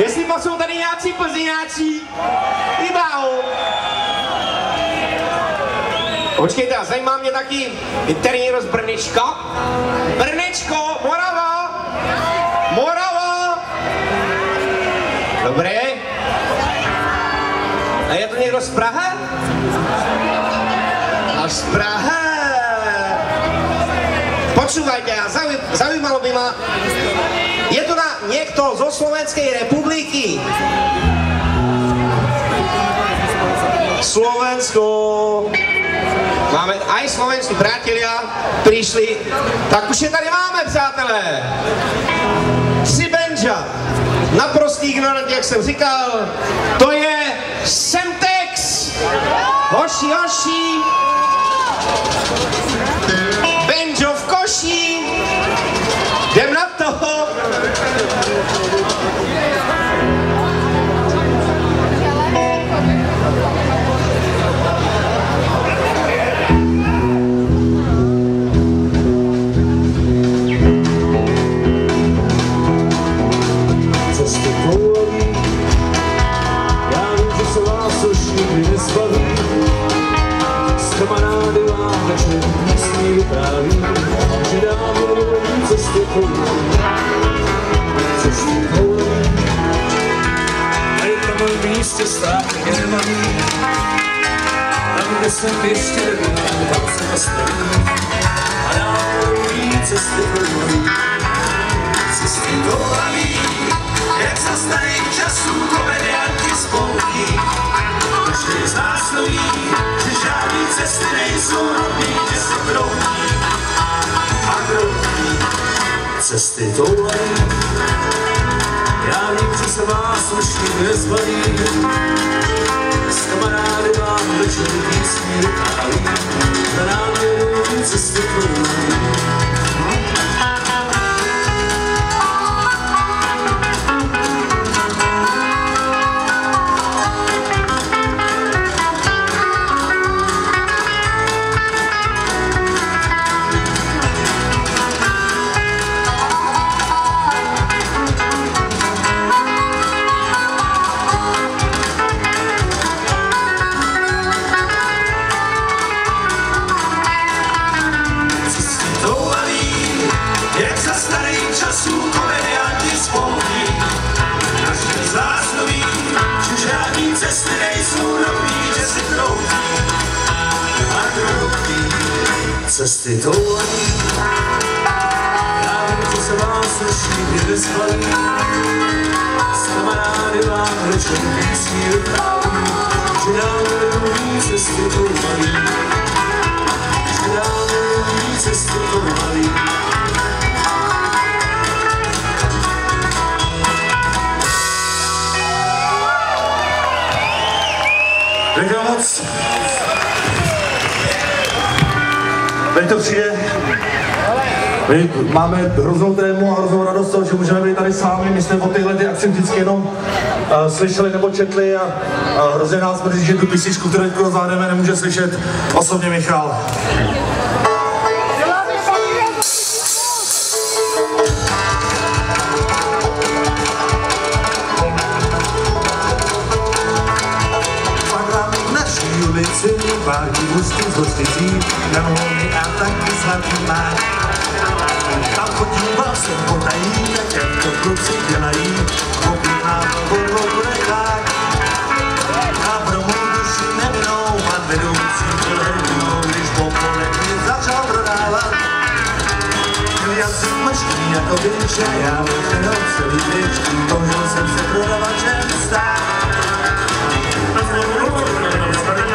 Jestli pak jsou tady nějací plzeňáci, vybáhu. Počkejte, a zajímá mě taky, je tady někdo z Brnečka? Brnečko, Morava! Morava! Dobré. A je to někdo z Prahy? A z Prahy. Počúvajte, a zauj, zaujímalo by ma, je tu na niekto zo Slovenskej republiky? Slovensko. Máme aj slovenskí priatelia prišli. Tak už je tady máme, přátelé. Si Benja. Naprostý ignorant, jak jsem říkal. To je Semtex. Hoši, hoši. Písní vypráví, že dávno volí cesty povolí. Cesty povolí. A je tam v místě stát Germaní. Tam, kde jsem ještě nebyl, tam se zastavím. A dávno volí cesty povolí. Cesty povolí. Jak za starých časů komedianti Cesty toulají, já vím, že se vás už nikdy nezbaví. S kamarády vám večer písní vypráví, za námi jdou cesty toulají. Cesty toulí, já vím, že se vás už nikdy nespaví. S kamarády vám večer písní vypráví, že dáme druhý cesty toulí. Že dáme druhý cesty. Teď to přijde. My máme hroznou trému a hroznou radost, že můžeme být tady sami. My jsme o tyhle ty akci vždycky jenom uh, slyšeli nebo četli a uh, hrozně nás mrzí, že tu písničku, kterou zvládneme, nemůže slyšet osobně Michal. Ulici, pár divustů z hosticí, na holmy a taky svatý má. Tam chodím jsem potají, tak jak to kluci dělají, popínám volnou brechách. A pro mou duši nevinou pan vedoucí hrdinou, když po poledni začal prodávat. Já jsem mlčný jako když a já vychrnul celý pryč, toužil jsem se prodavačem stát.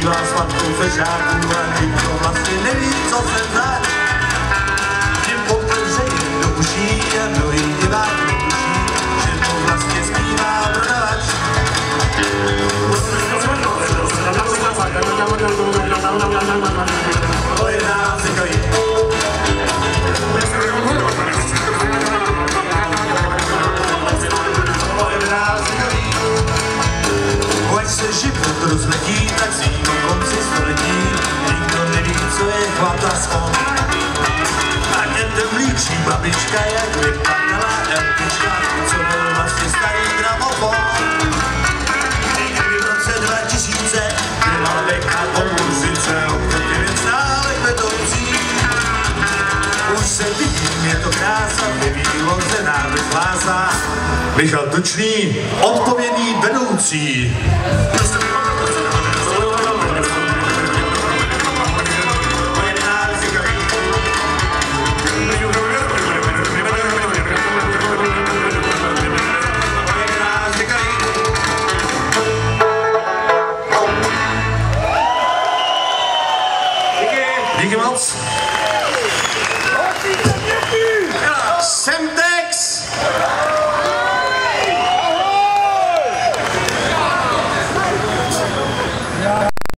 Siła słabką feziarni, a nie to masy nie co se dać. Elpička, jak vypadala Elpička, co byl vlastně starý gramofon. Někdy v roce 2000 byla věka opozice, obchodně věc stále kvetoucí. Už se vidím, je to krása, ve výloze nábyt hlása. Michal Tučný, odpovědný vedoucí. Moc. Jsem